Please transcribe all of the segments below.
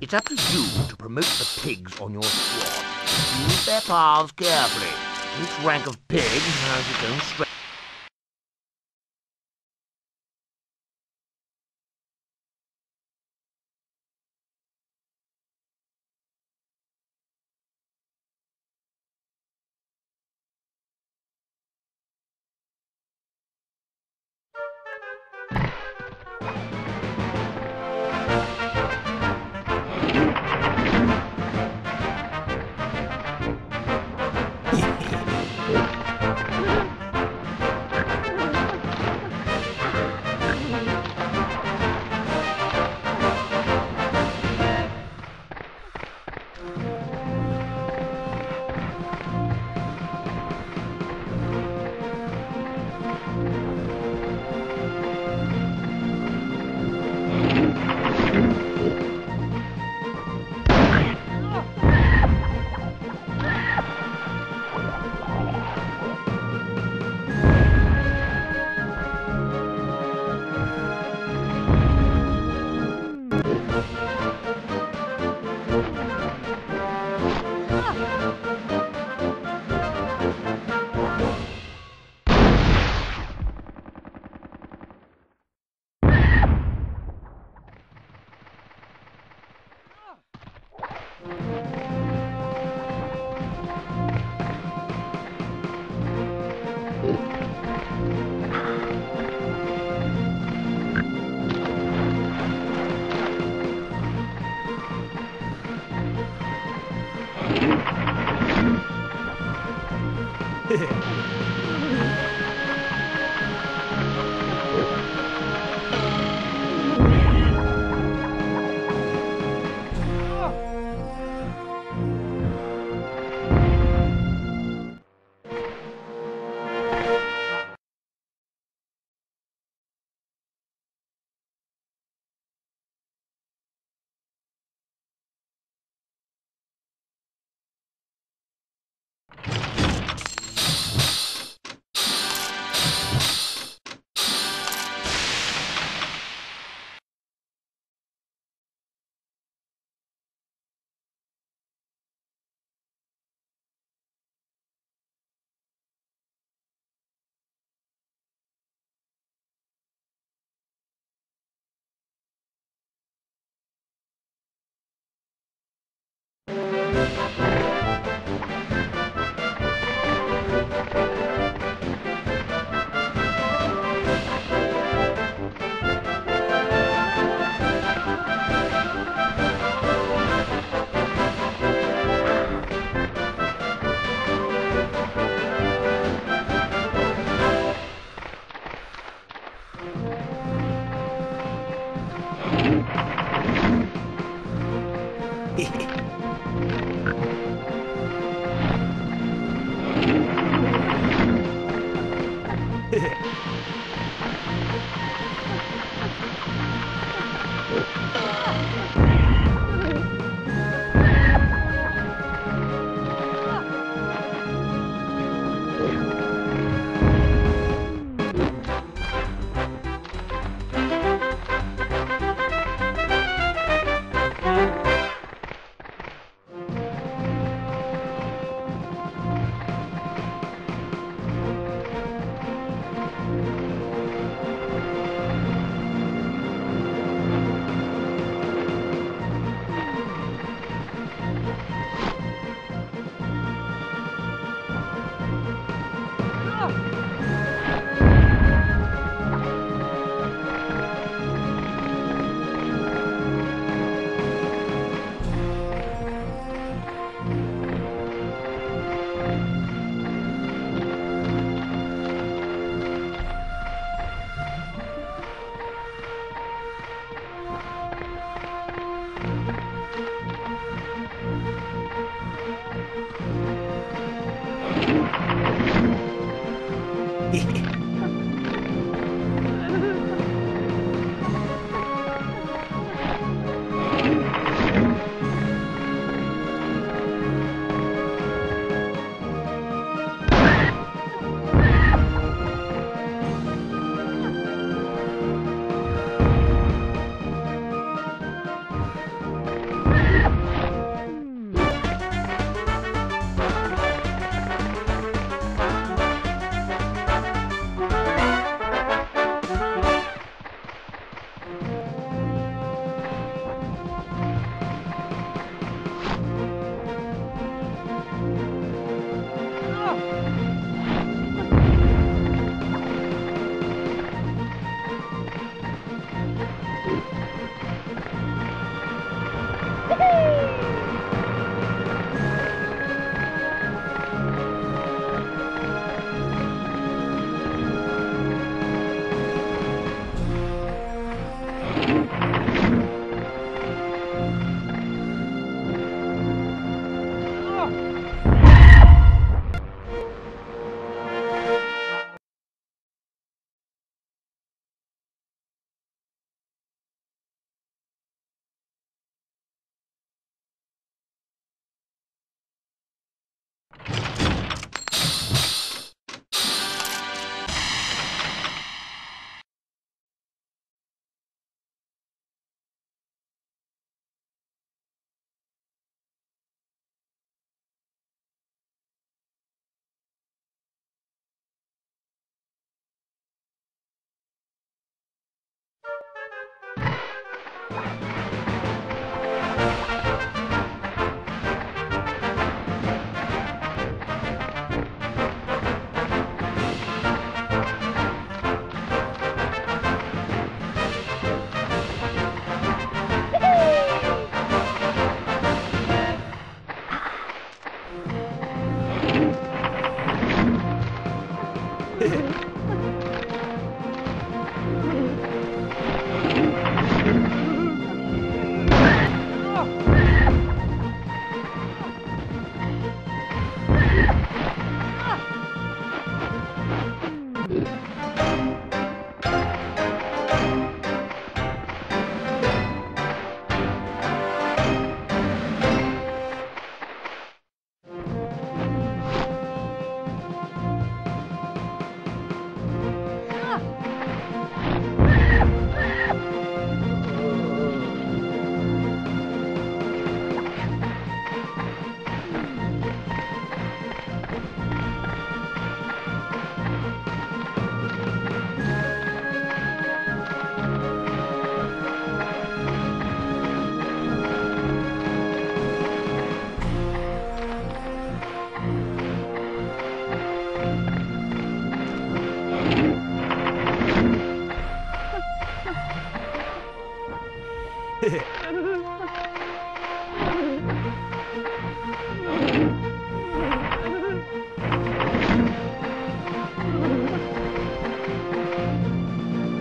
It's up to you to promote the pigs on your squad. Use their paths carefully. Each rank of pig has its own strength.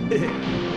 えっ?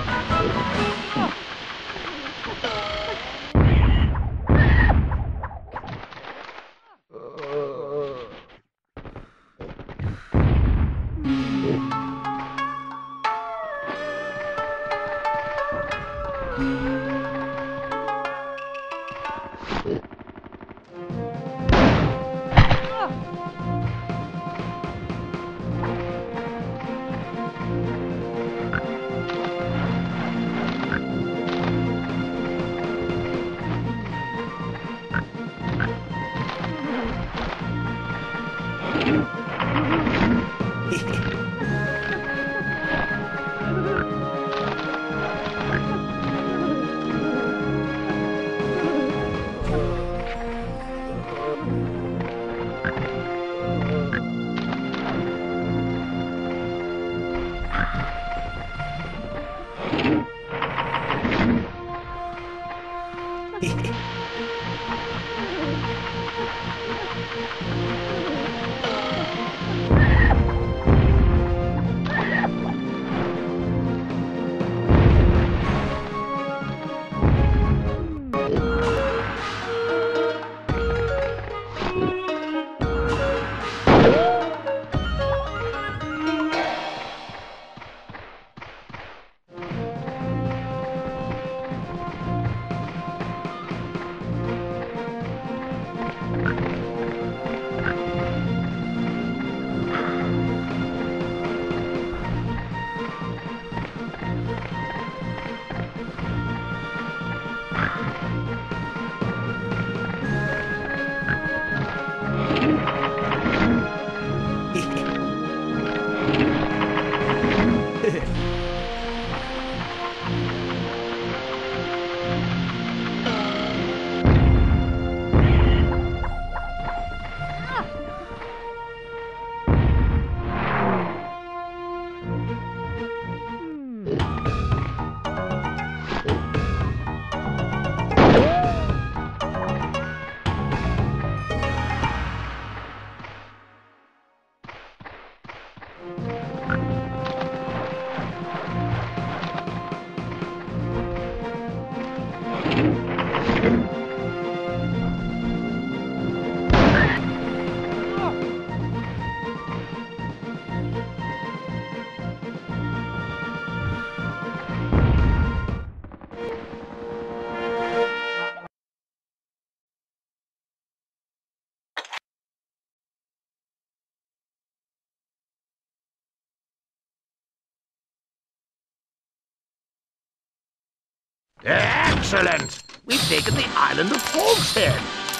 Excellent! We've taken the island of Hawkshead.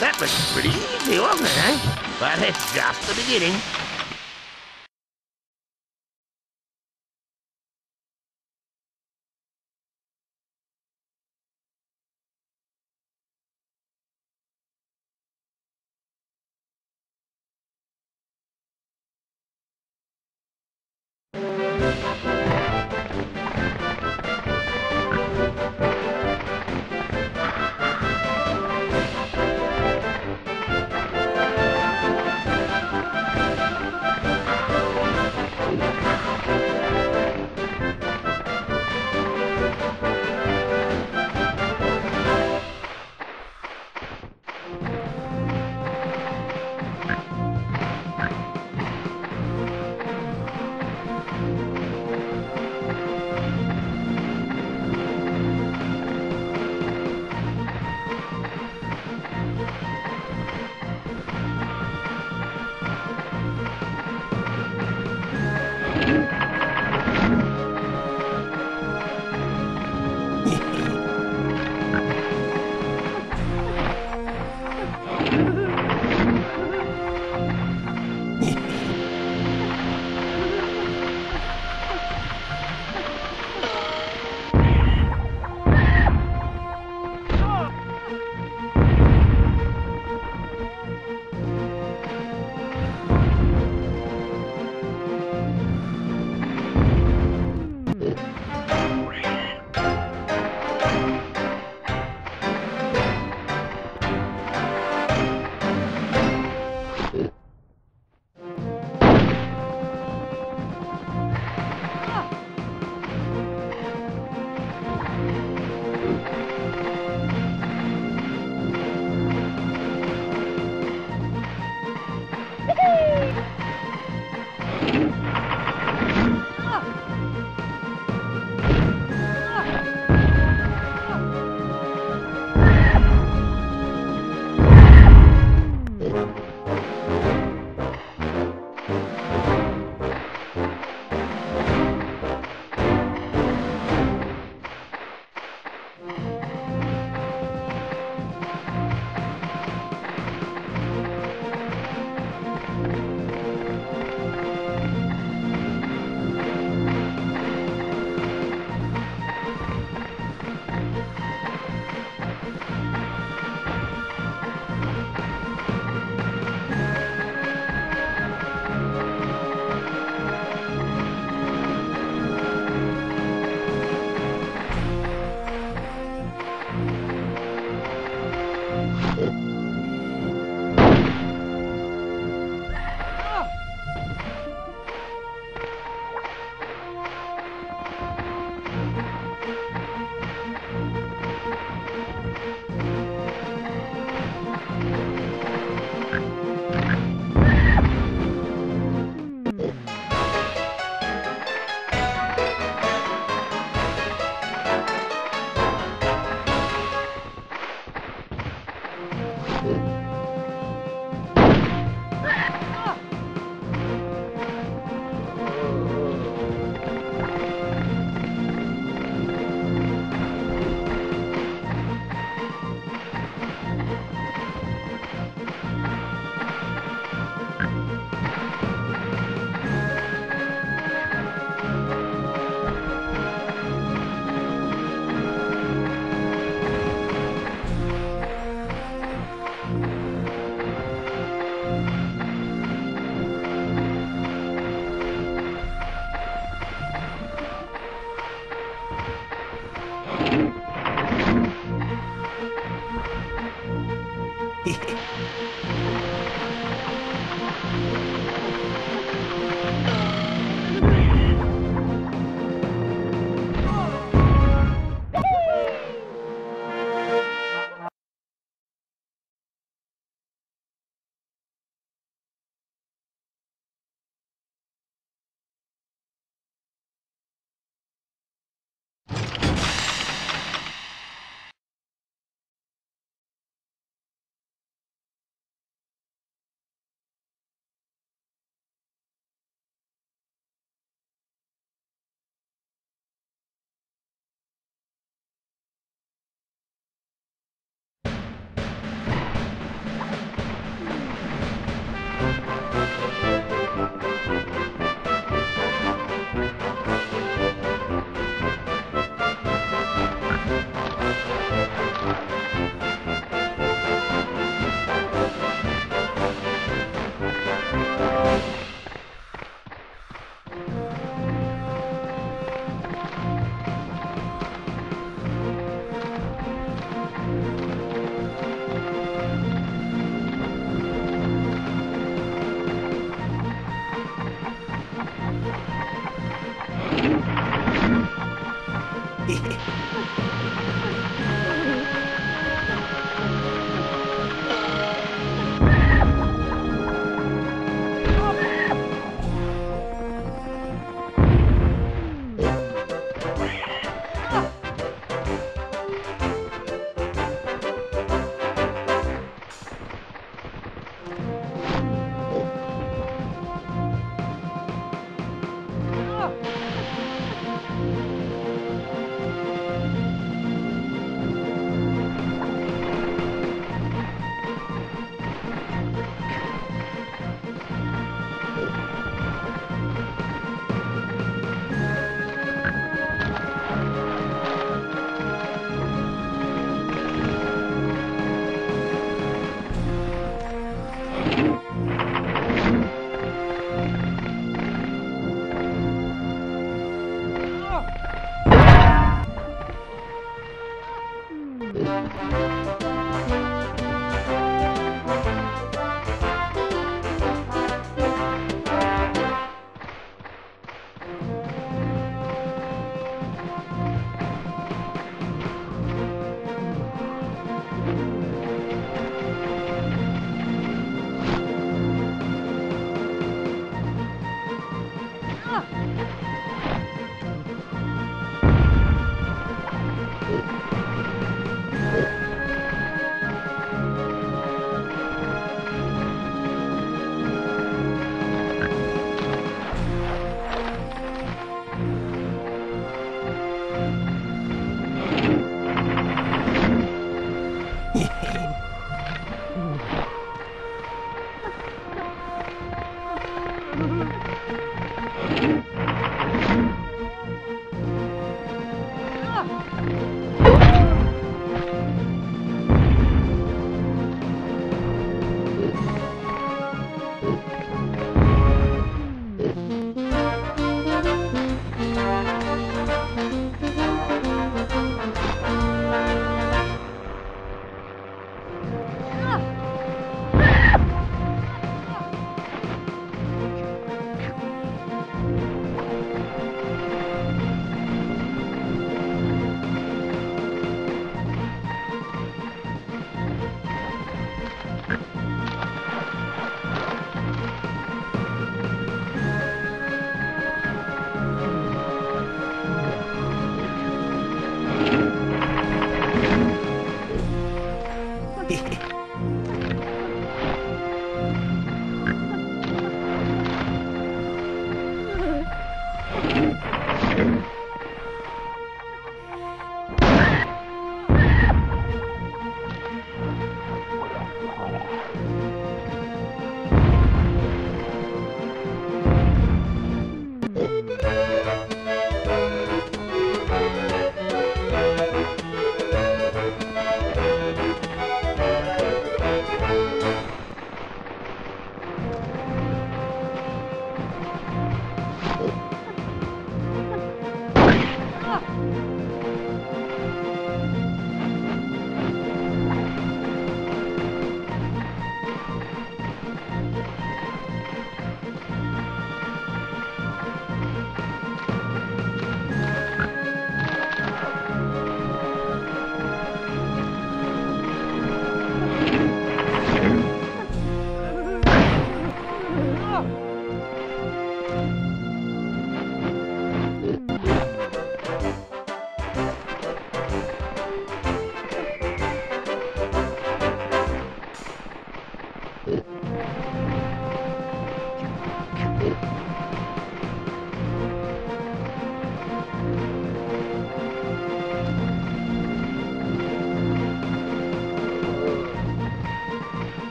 That was pretty easy, wasn't it, eh? But it's just the beginning.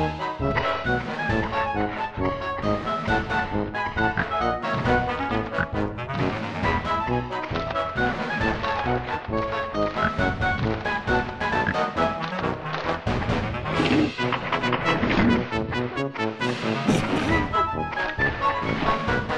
Thank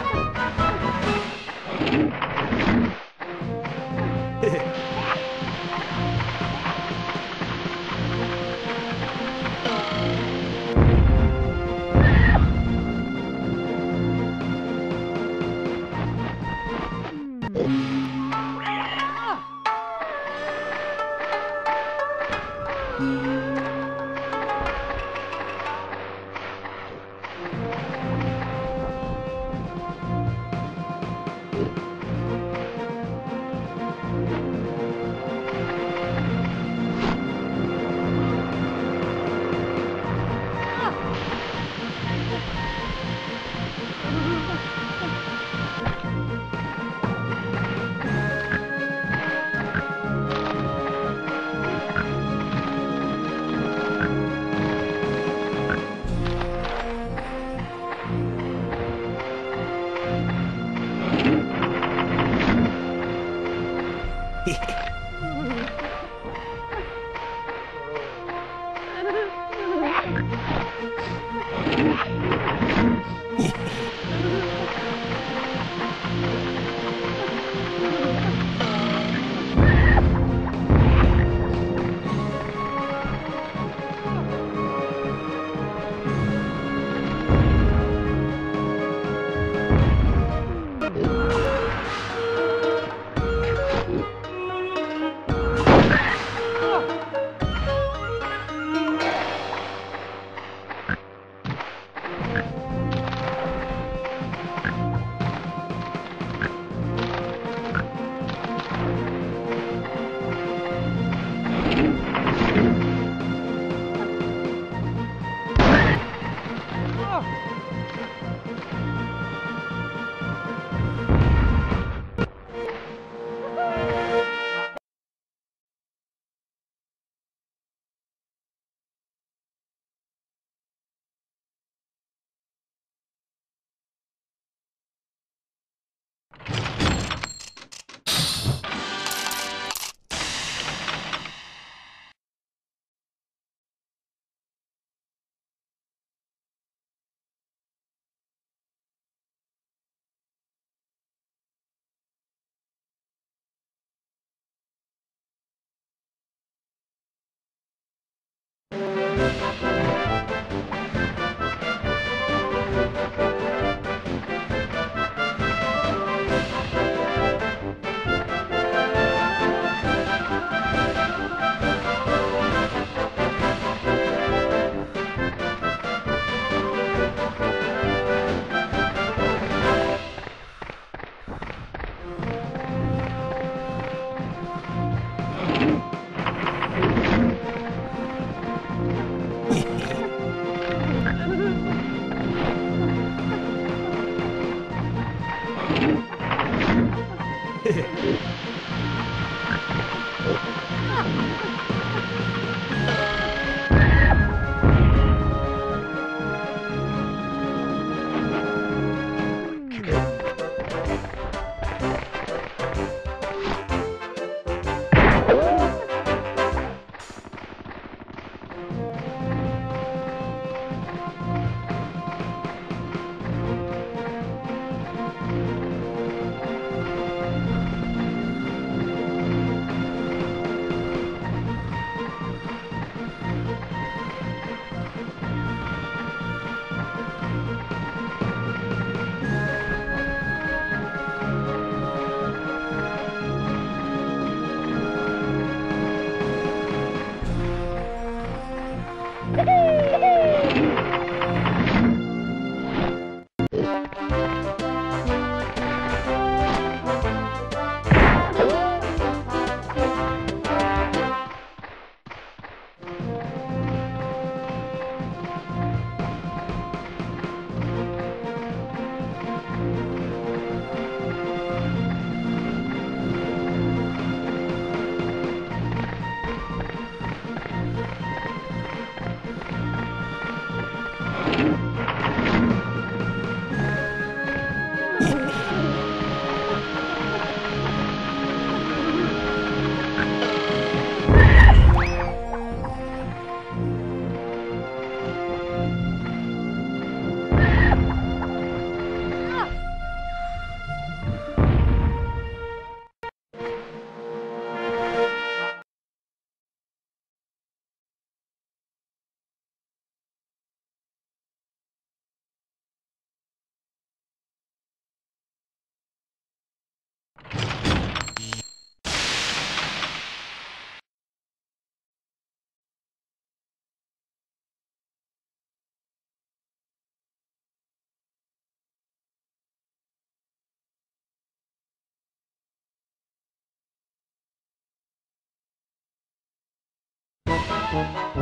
Música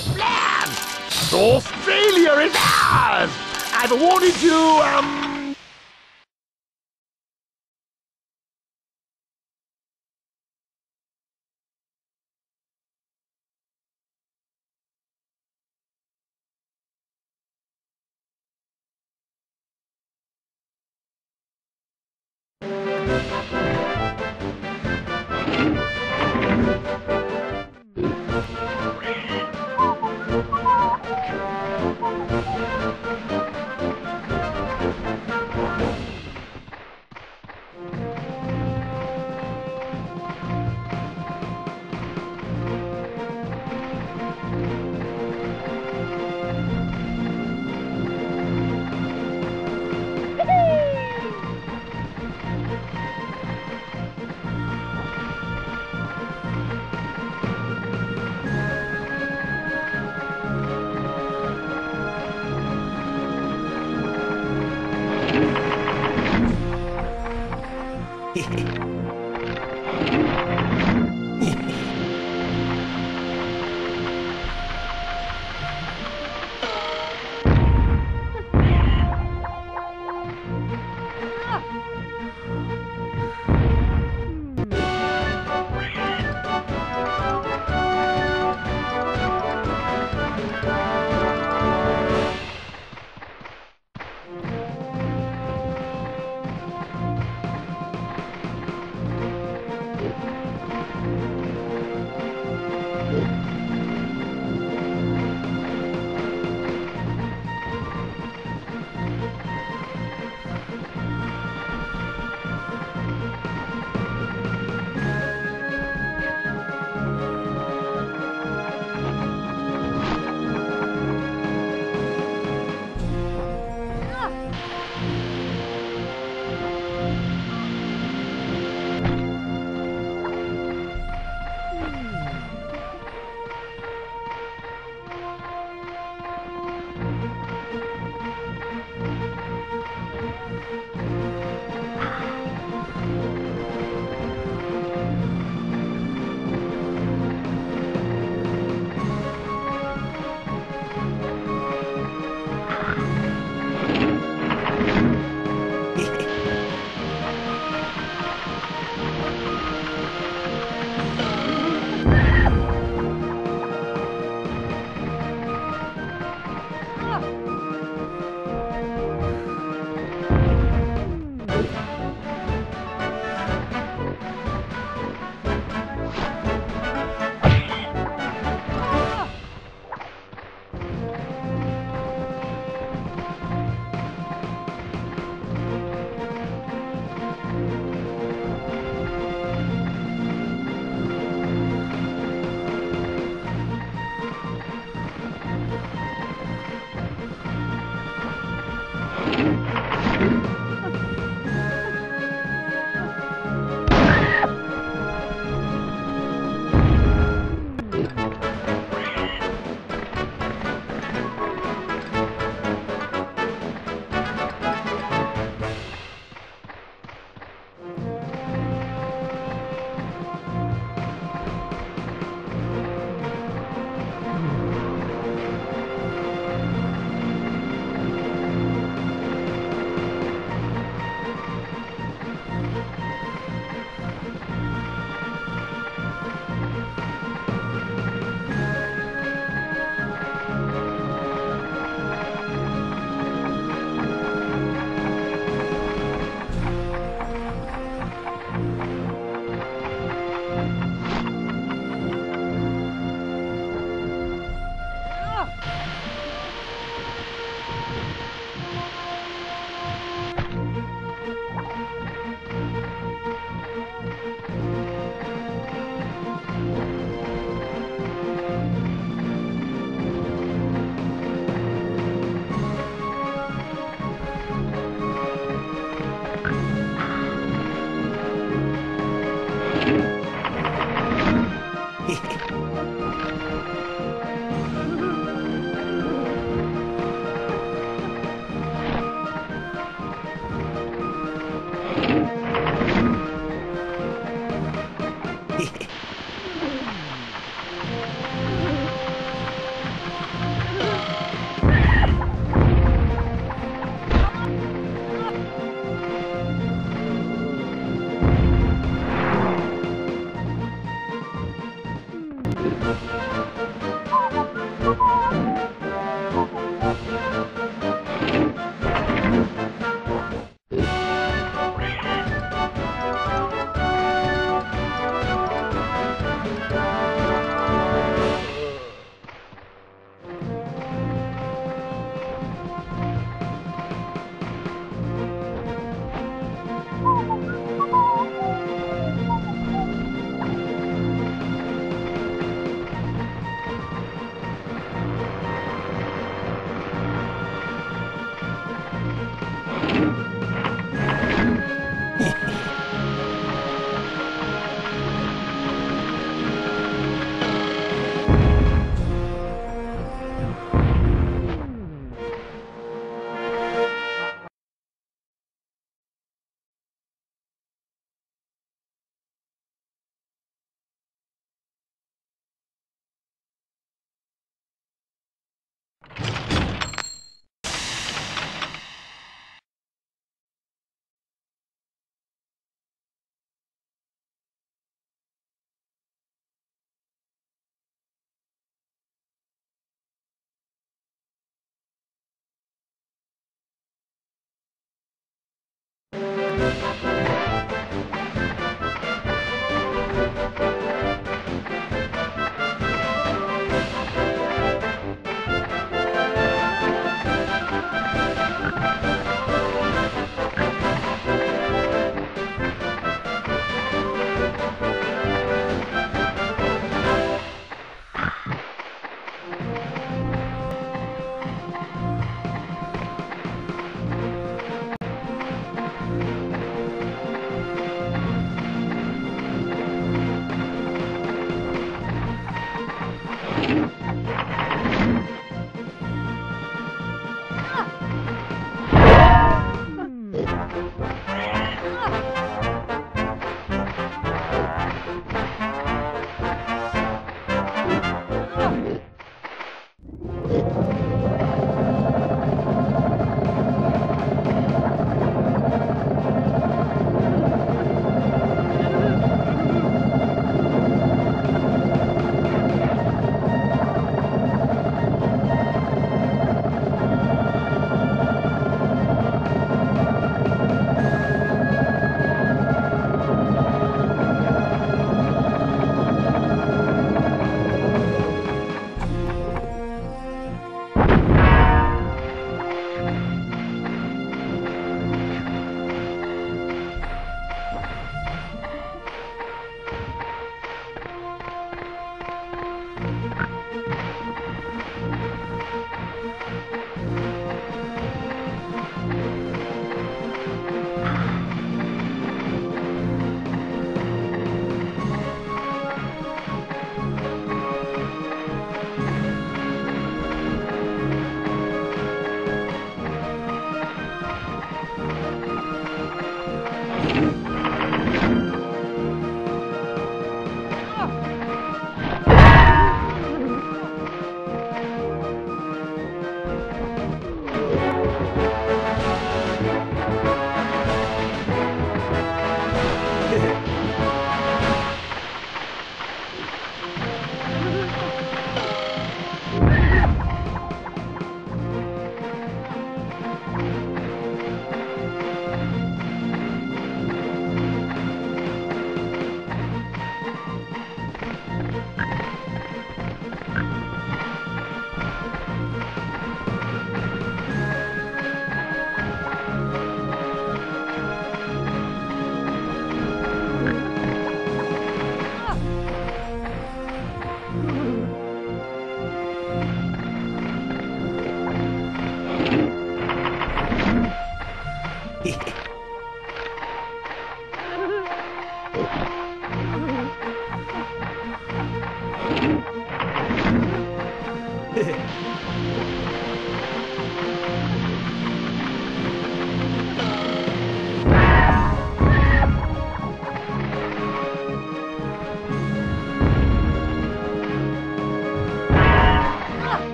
to plan! Australia is ours! I've awarded you, um...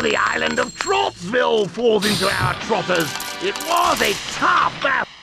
The island of Trottsville falls into our trotters. It was a tough battle.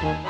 Thank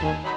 Thank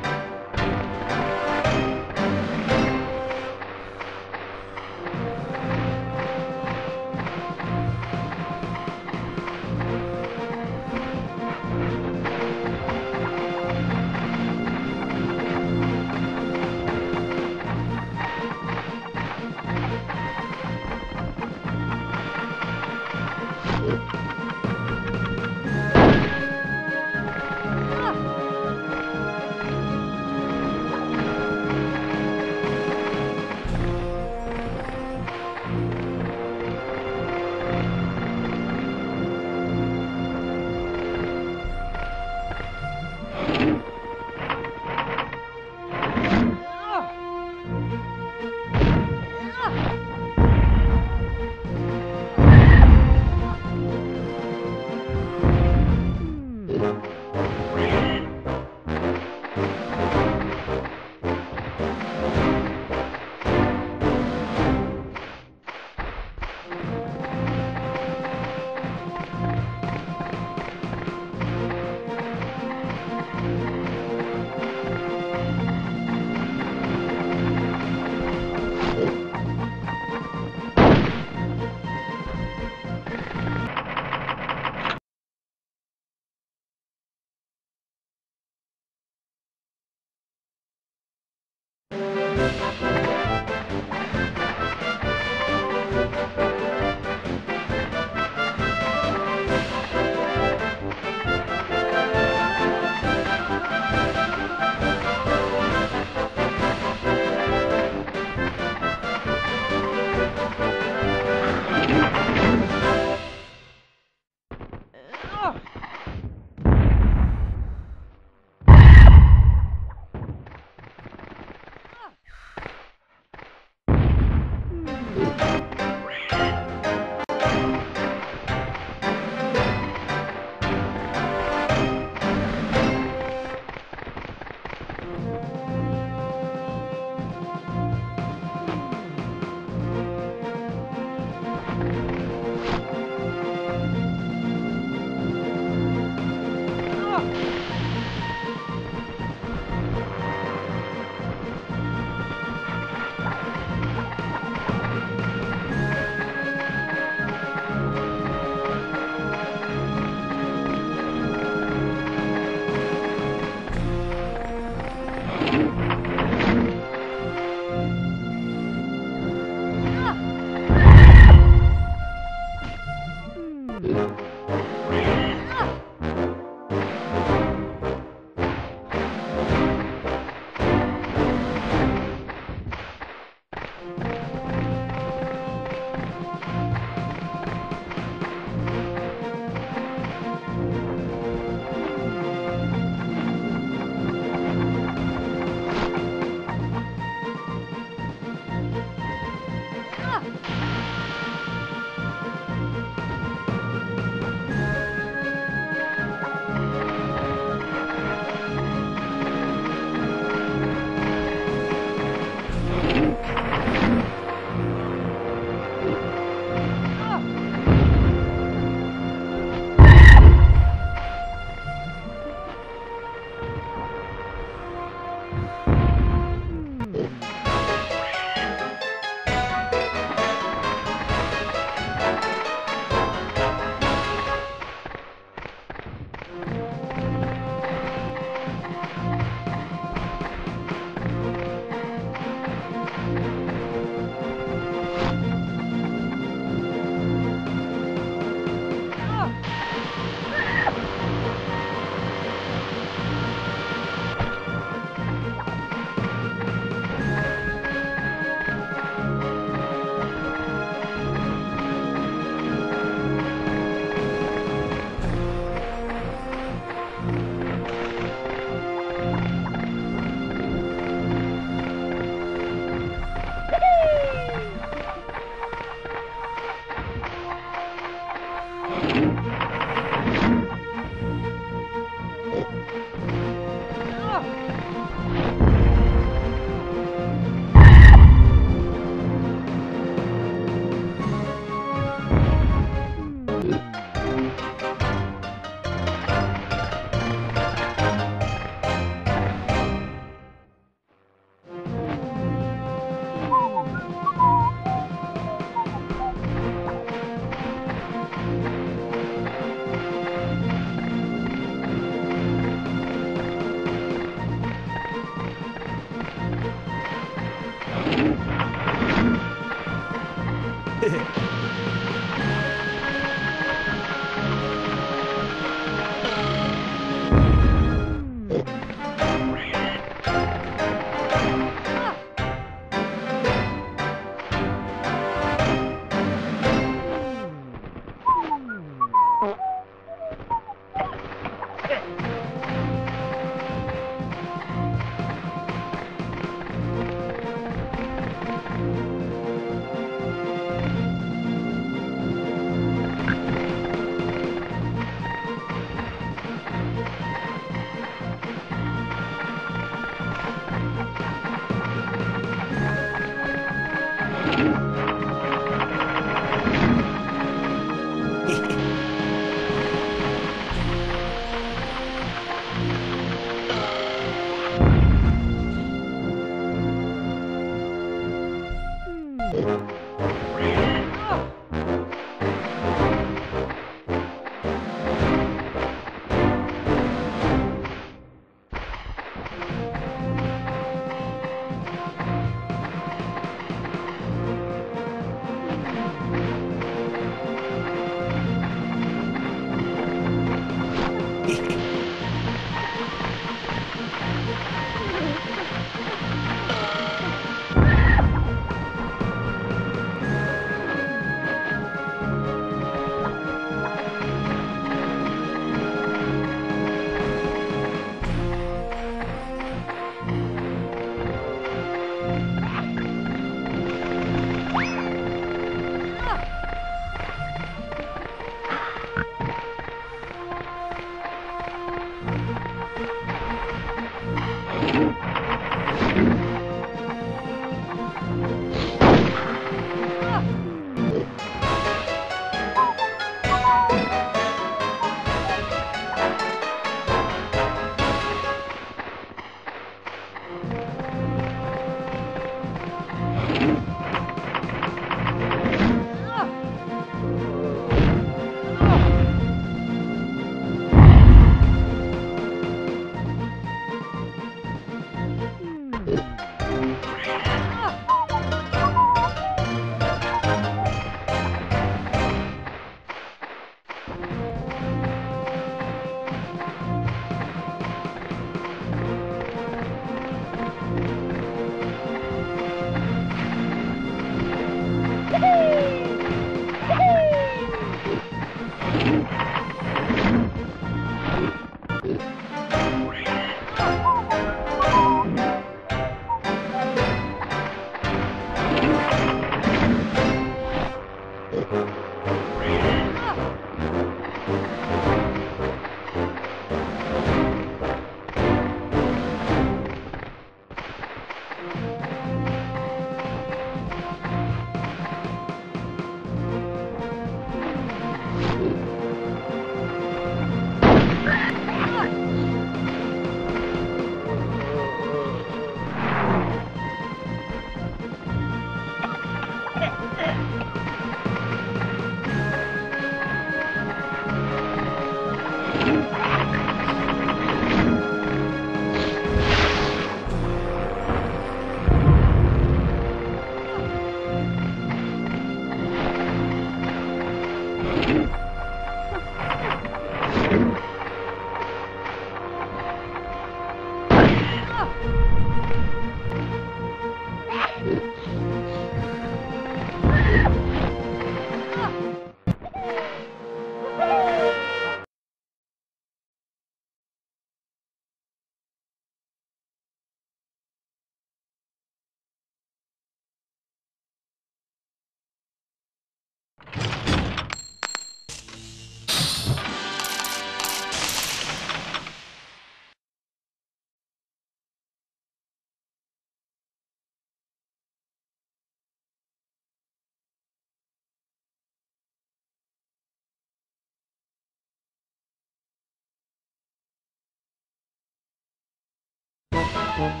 Thank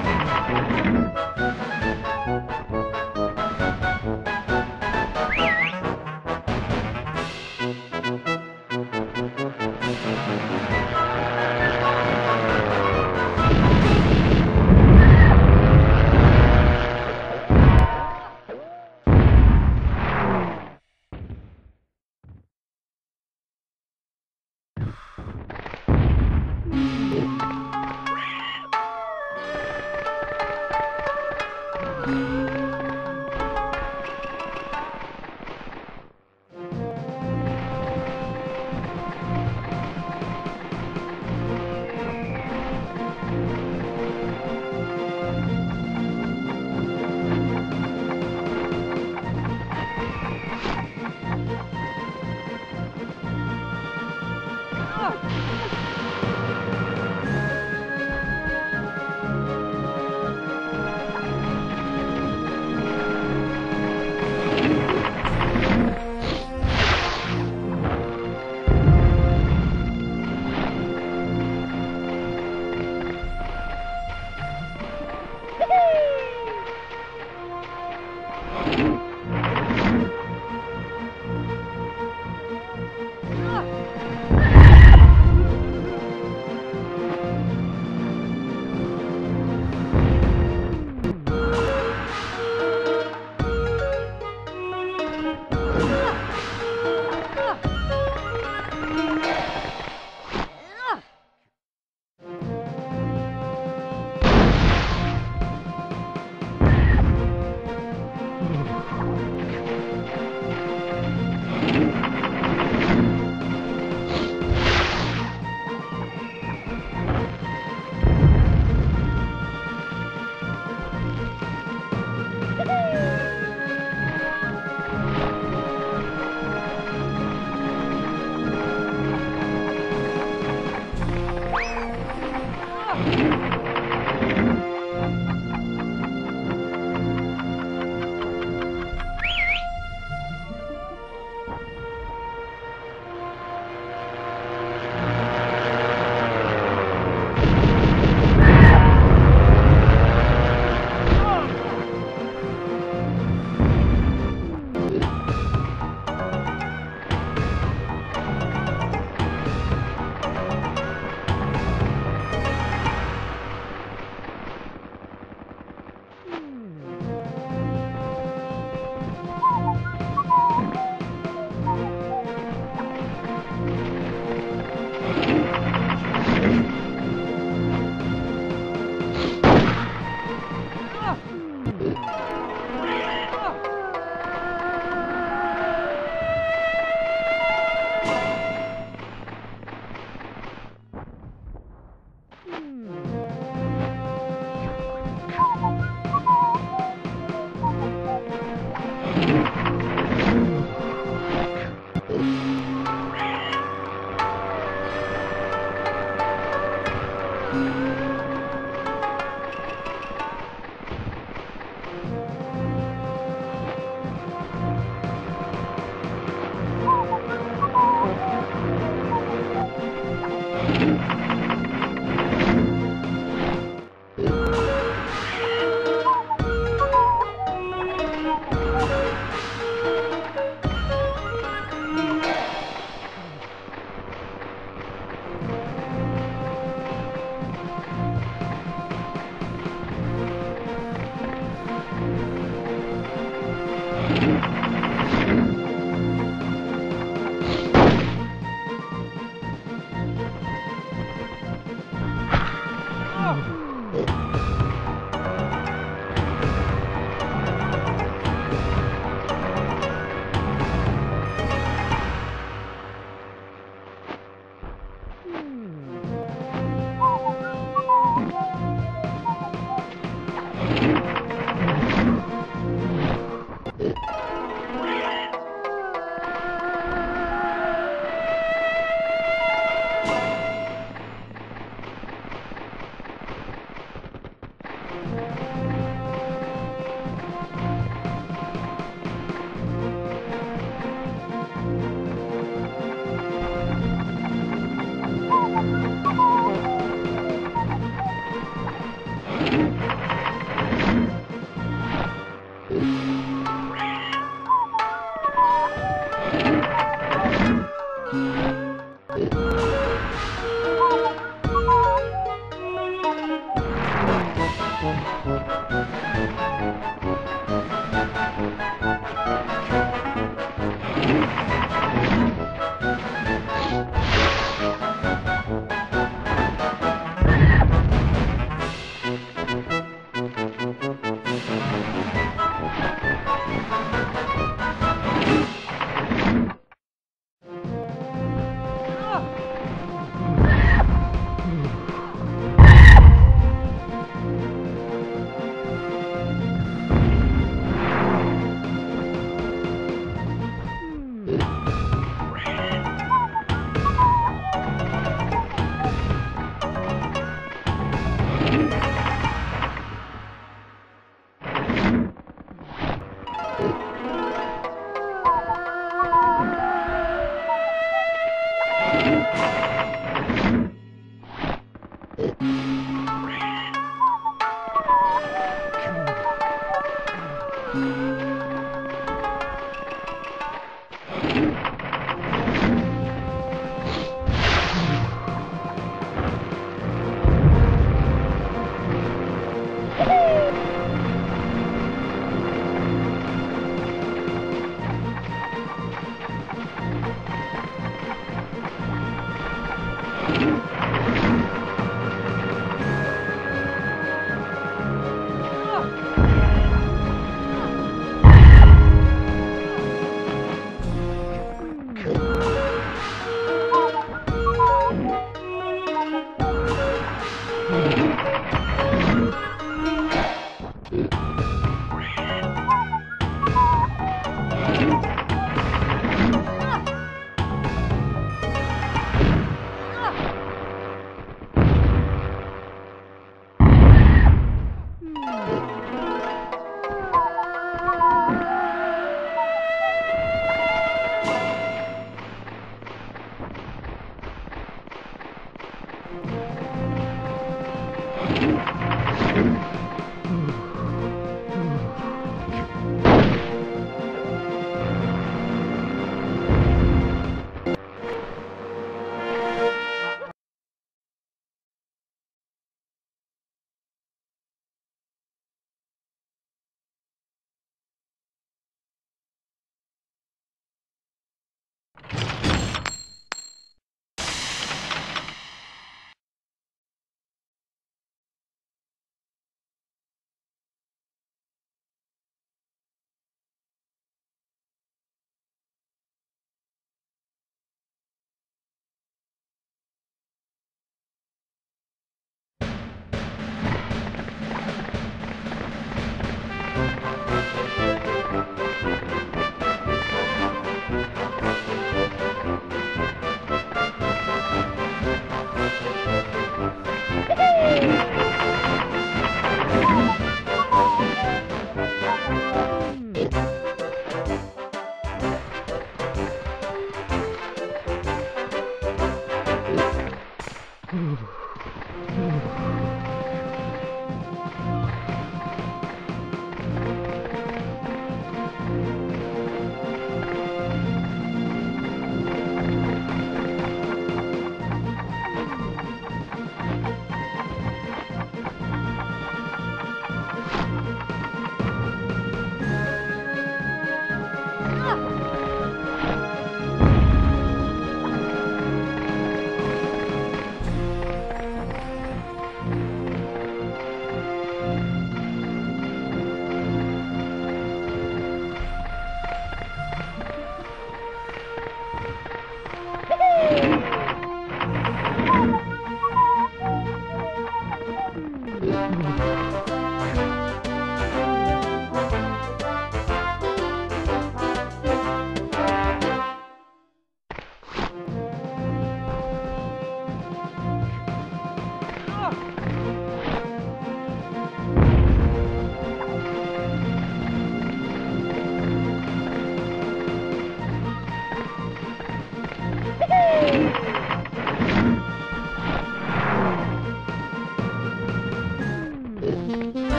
you.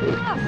Ah!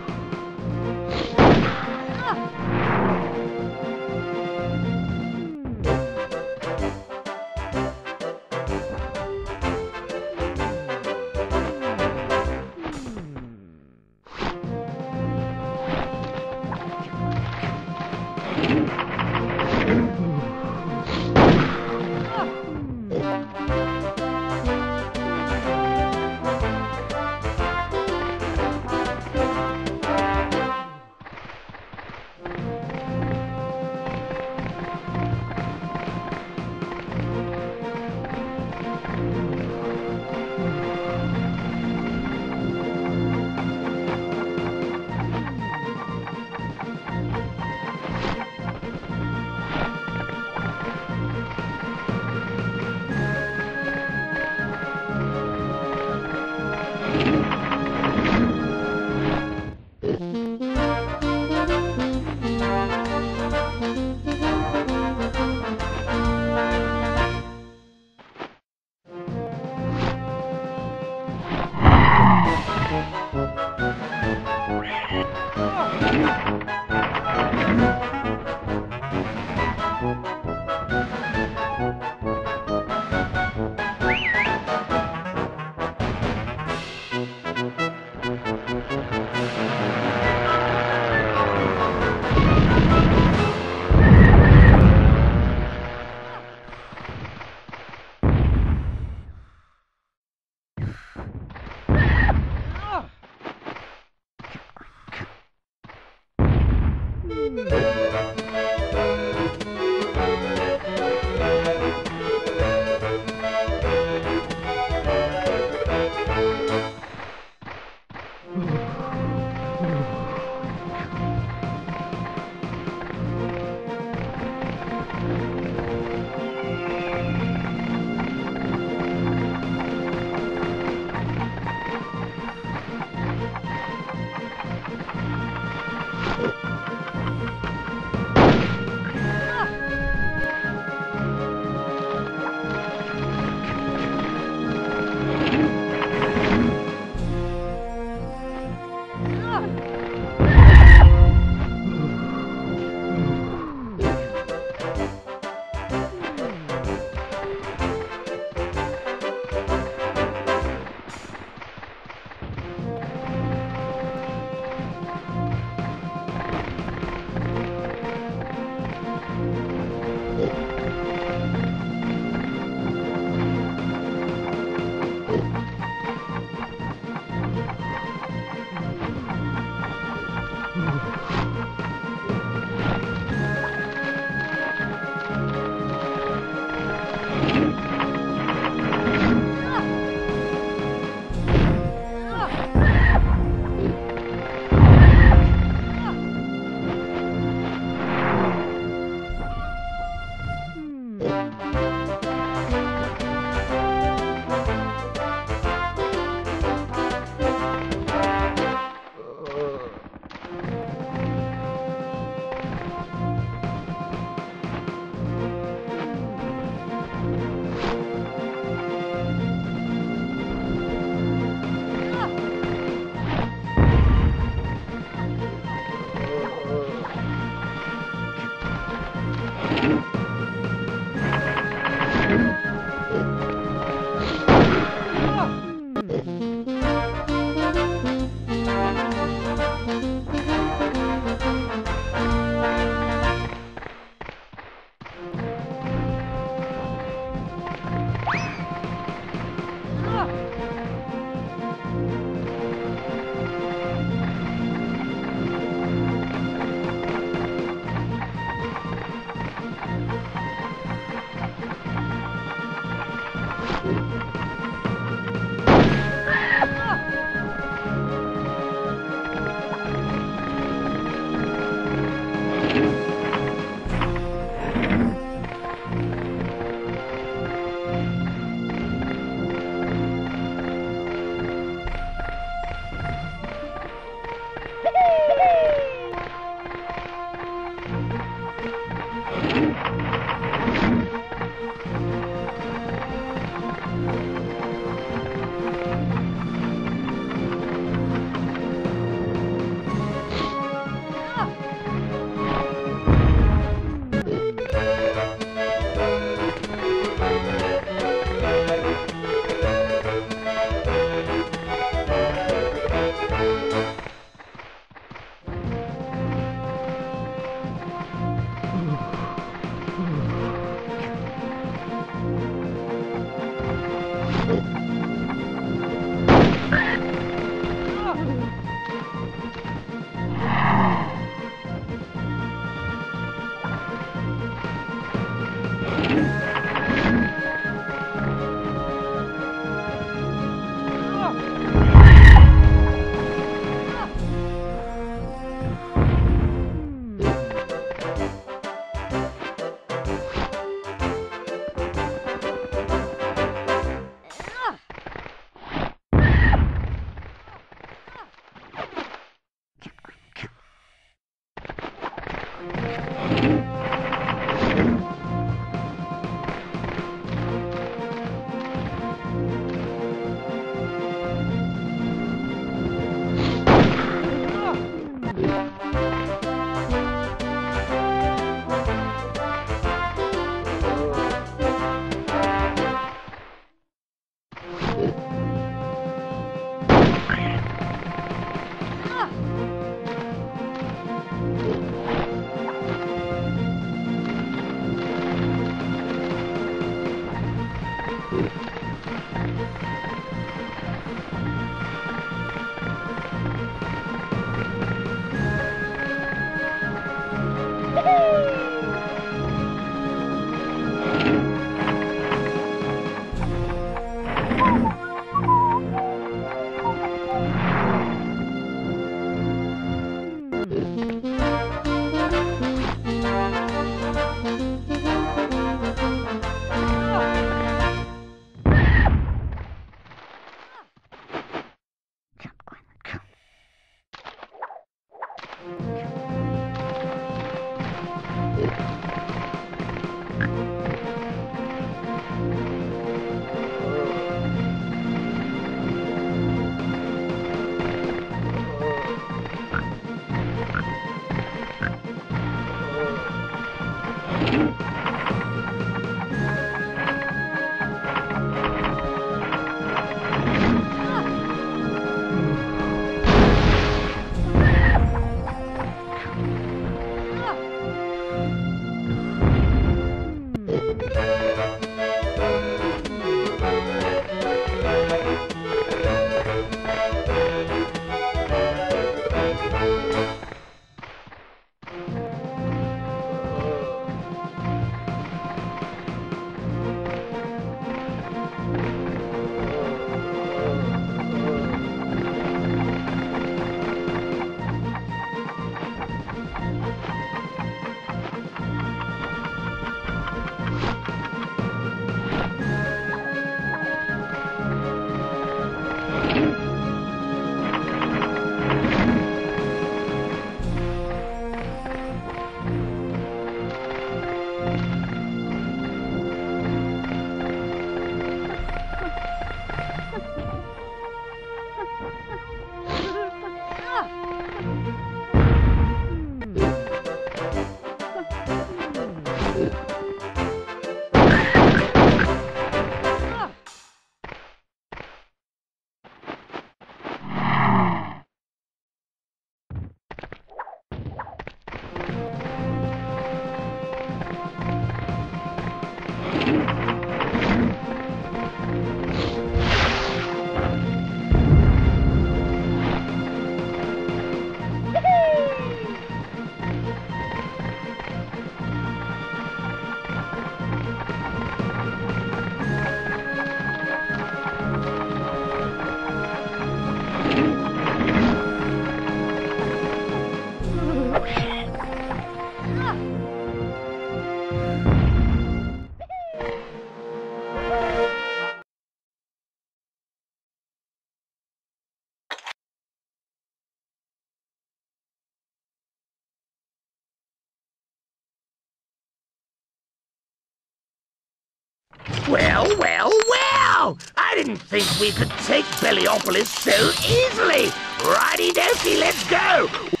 Didn't think we could take Belliopolis so easily! Righty dokey, let's go!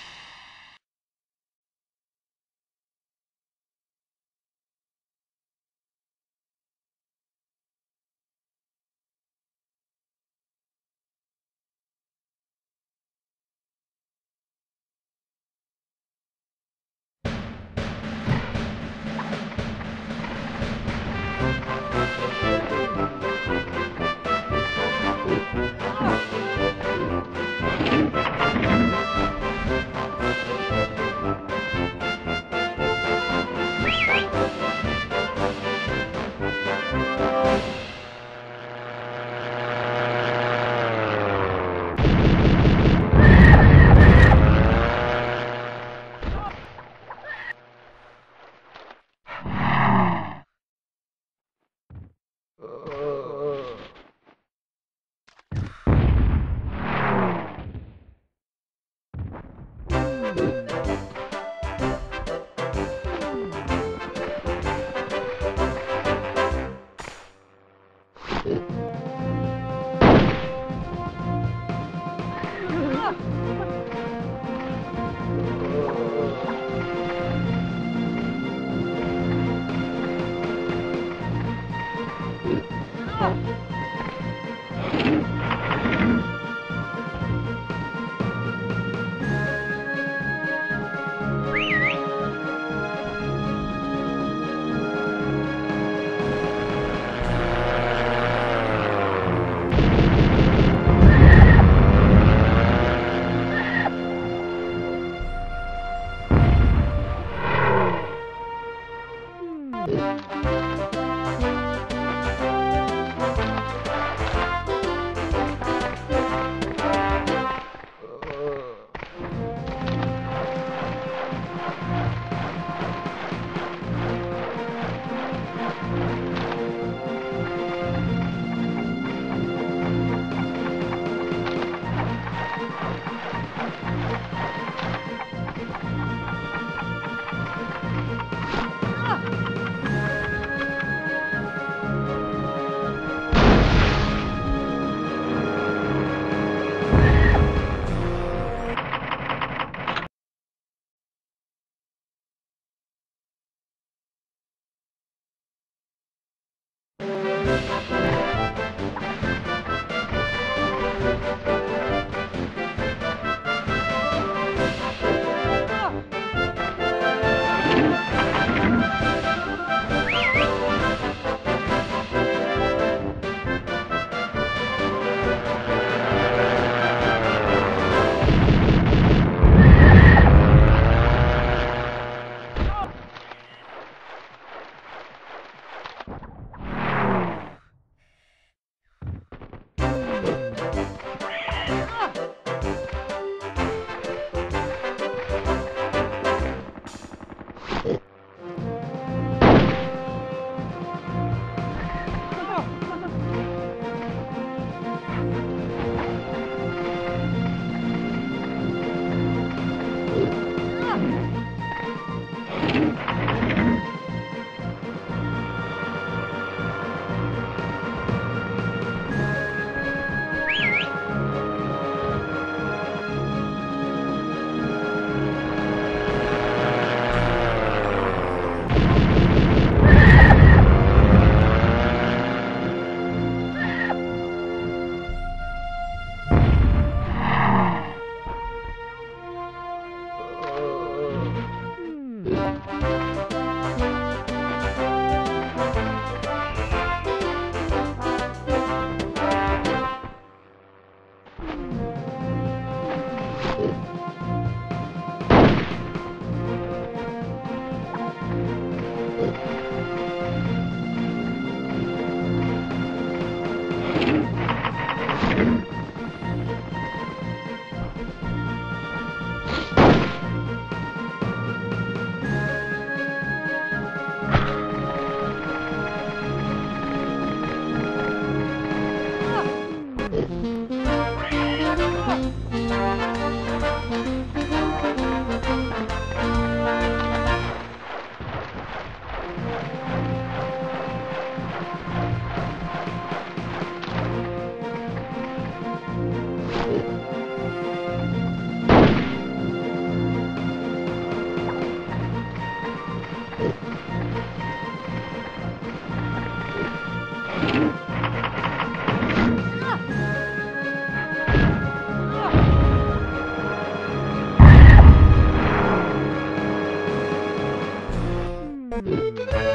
Mm.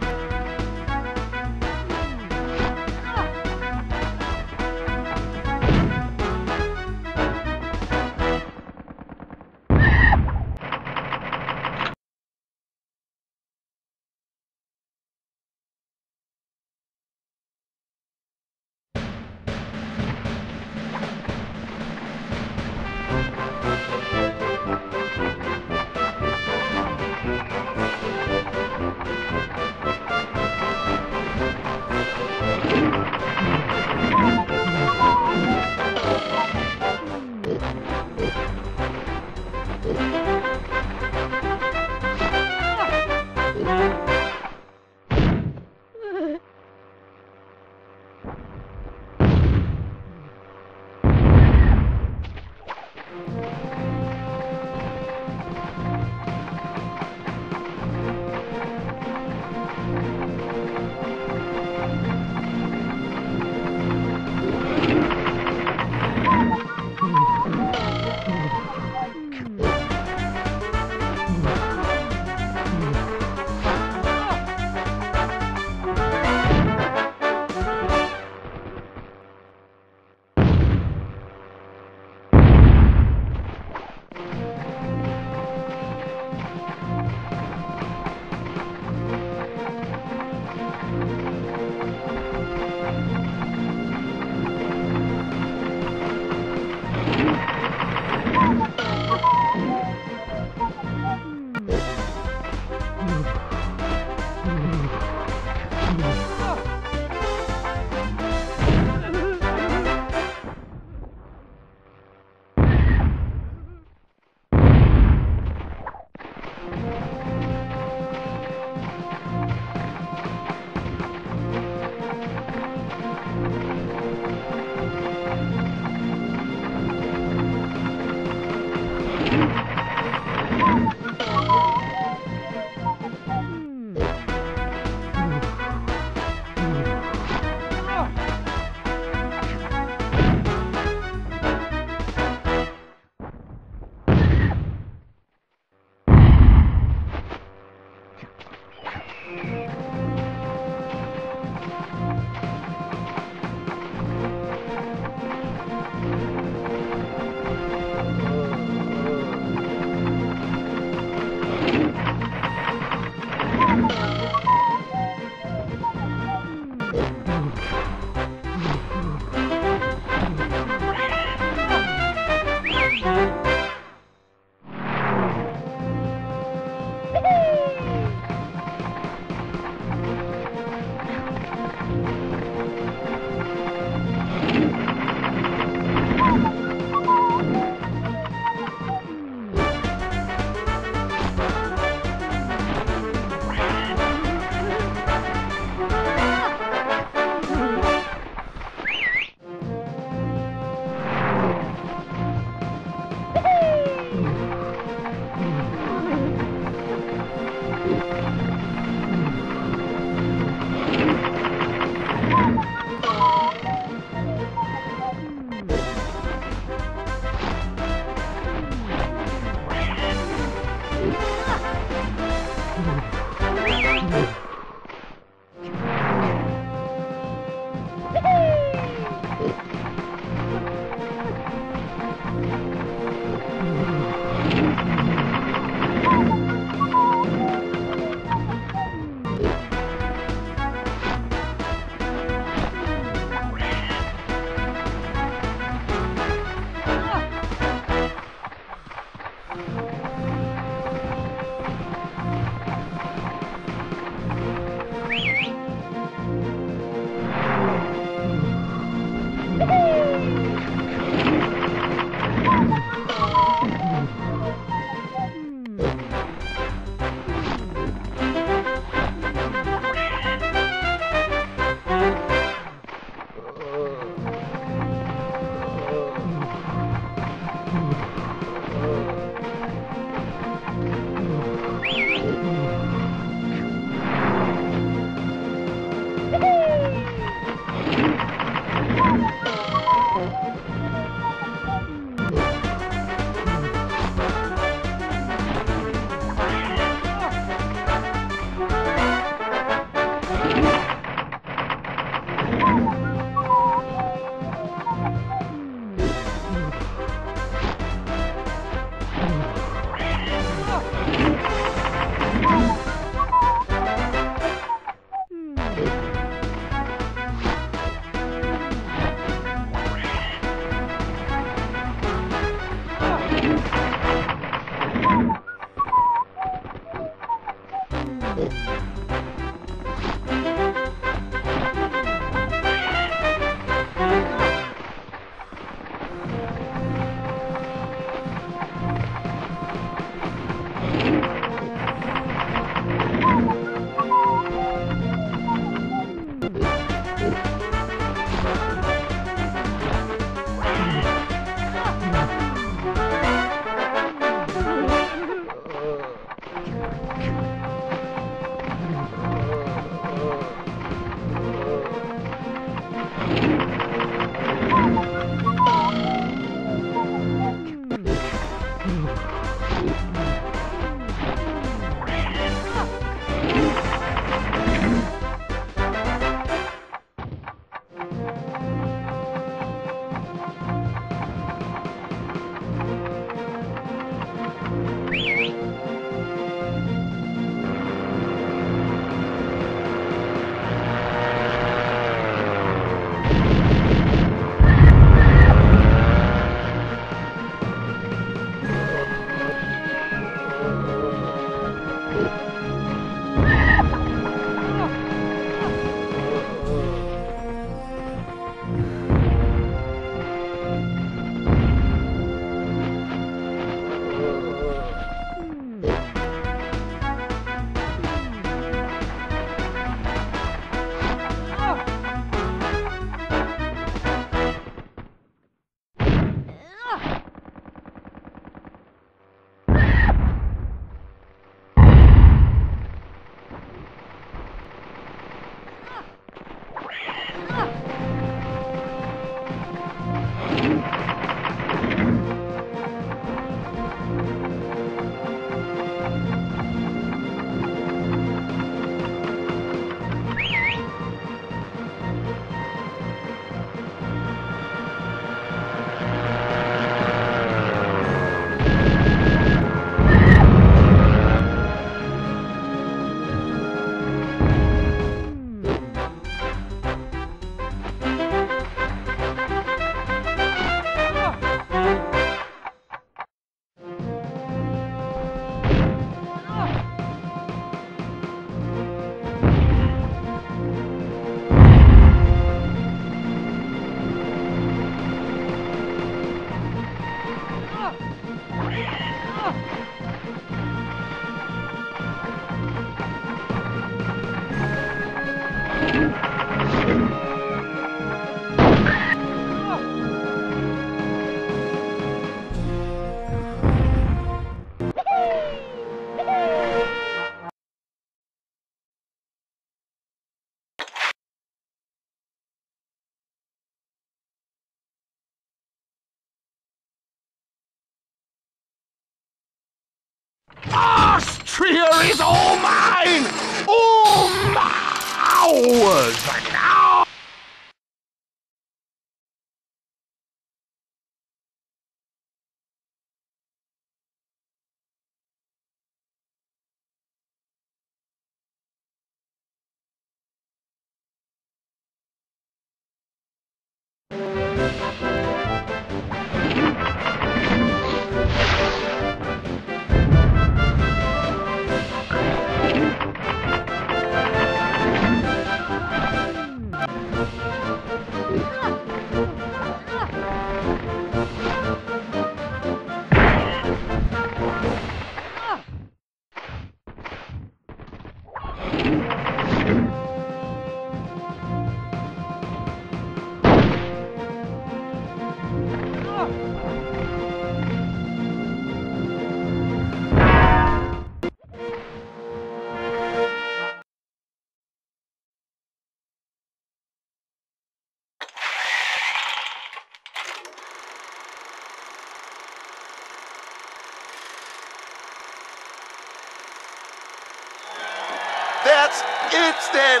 That's it then!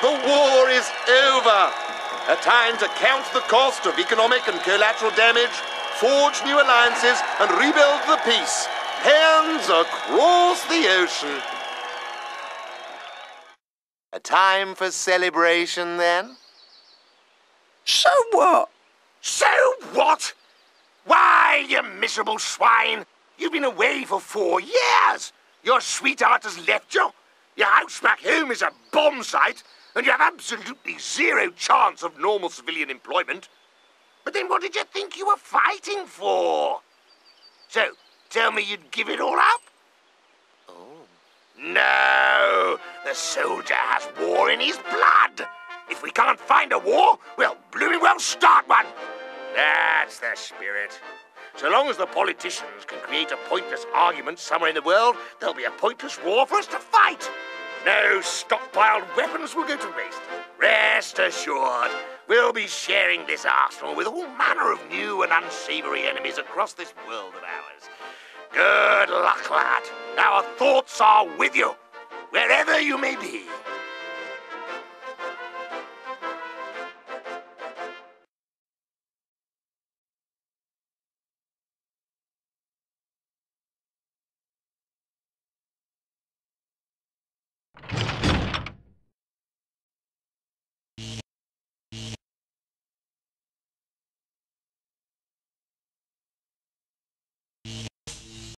The war is over! A time to count the cost of economic and collateral damage, forge new alliances, and rebuild the peace. Hands across the ocean. A time for celebration, then? So what? So what? Why, you miserable swine? You've been away for four years. Your sweetheart has left you. Your house back home is a bomb site, and you have absolutely zero chance of normal civilian employment. But then what did you think you were fighting for? So, tell me you'd give it all up? Oh. No! The soldier has war in his blood! If we can't find a war, we'll blooming well start one! That's the spirit. So long as the politicians can create a pointless argument somewhere in the world, there'll be a pointless war for us to fight. No stockpiled weapons will go to waste. Rest assured, we'll be sharing this arsenal with all manner of new and unsavory enemies across this world of ours. Good luck, lad. Our thoughts are with you, wherever you may be.